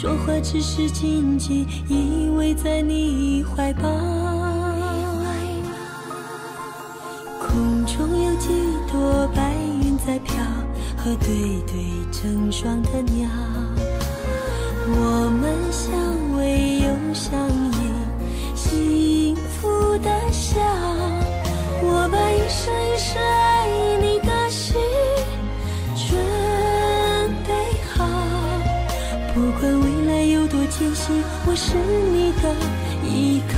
说话，只是紧紧依偎在你怀抱。空中有几朵白云在飘，和对对成双的鸟。我们相我是你的依靠。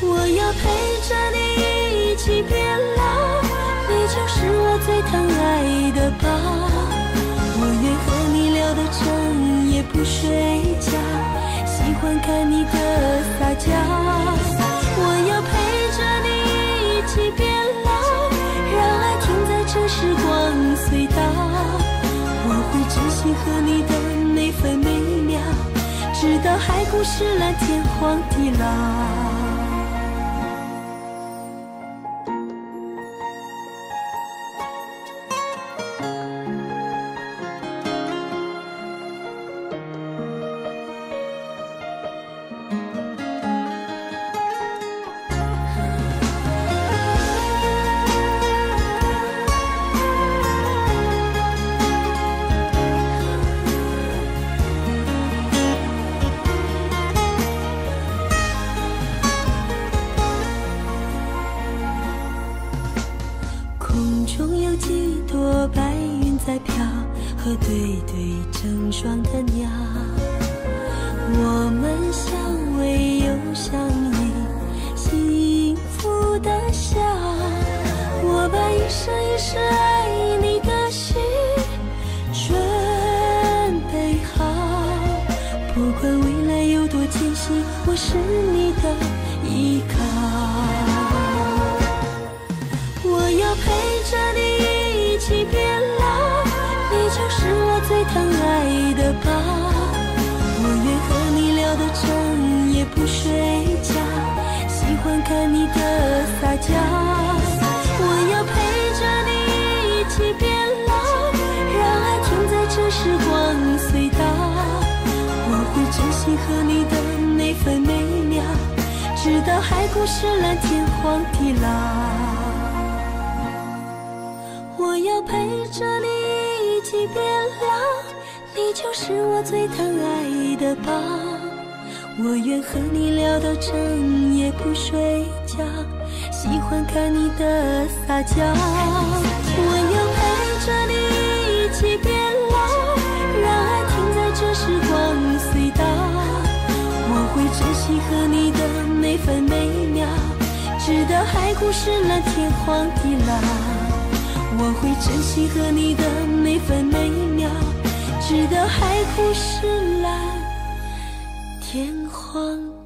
我要陪着你一起变老，你就是我最疼爱的宝。我愿和你聊到整夜不睡觉，喜欢看你的撒娇。我要陪着你一起变老，让爱停在这时光隧道。我会珍惜和你的，到海枯石烂，天荒地老。飘，和对对成双的鸟。我们相偎又相依，幸福的笑。我把一生一世爱你的心准备好，不管未来有多艰辛，我是你的依靠。和你的每分每秒，直到海枯石烂，天荒地老。我要陪着你一起变老，你就是我最疼爱的宝。我愿和你聊到整夜不睡觉，喜欢看你的撒娇。我要陪着你珍惜和你的每分每秒，直到海枯石烂，天荒地老。我会珍惜和你的每分每秒，直到海枯石烂，天荒地